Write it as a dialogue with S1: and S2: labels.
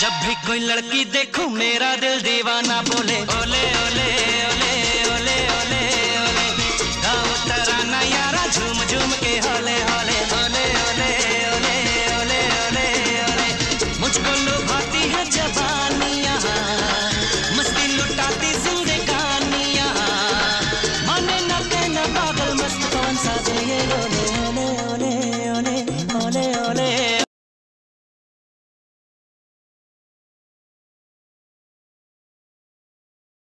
S1: जब भी कोई लड़की देखूँ, मेरा दिल दीवाना बोले, ओले ओले ओले ओले ओले ओले गाओ तराना यारा झूम झूम के होले होले ओले ओले ओले ओले ओले ओले, मुझको लुभाती है जवानियाँ, मस्ती लुटाती जिंदगानियाँ, माने न कहना पागल मस्त कौन सा ये ओले ओले